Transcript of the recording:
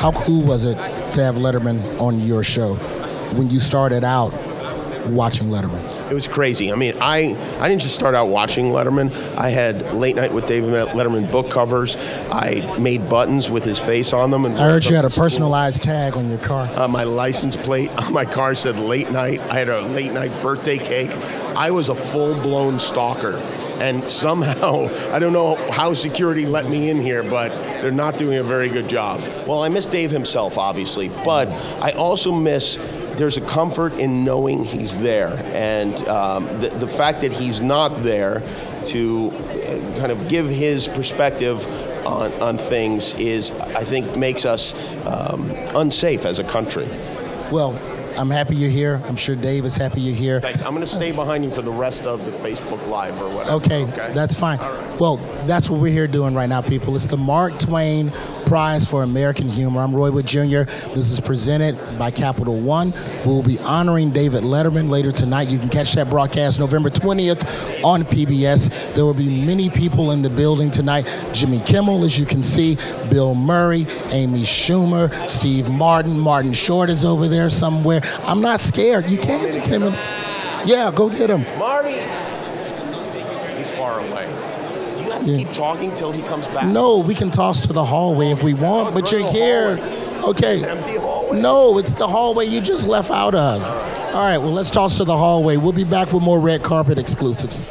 How cool was it to have Letterman on your show when you started out watching Letterman? It was crazy. I mean, I, I didn't just start out watching Letterman. I had Late Night with David Letterman book covers. I made buttons with his face on them. And I heard you had a personalized tag on your car. Uh, my license plate on my car said Late Night. I had a Late Night birthday cake. I was a full blown stalker. And somehow, I don't know how security let me in here, but they're not doing a very good job. Well, I miss Dave himself, obviously, but I also miss there's a comfort in knowing he's there. And um, the, the fact that he's not there to uh, kind of give his perspective on, on things is, I think, makes us um, unsafe as a country. Well, I'm happy you're here. I'm sure Dave is happy you're here. Thanks. I'm going to stay behind you for the rest of the Facebook Live or whatever. Okay, okay? that's fine. Right. Well, that's what we're here doing right now, people. It's the Mark Twain Prize for American Humor. I'm Roy Wood Jr. This is presented by Capital One. We'll be honoring David Letterman later tonight. You can catch that broadcast November 20th on PBS. There will be many people in the building tonight. Jimmy Kimmel, as you can see, Bill Murray, Amy Schumer, Steve Martin, Martin Short is over there somewhere. I'm not scared. You, you can't intimidate. Yeah, go get him. Marty. He's far away. You have to yeah. keep talking till he comes back. No, we can toss to the hallway if we want, oh, but you're here. Okay. No, it's the hallway you just left out of. All right, well, let's toss to the hallway. We'll be back with more red carpet exclusives.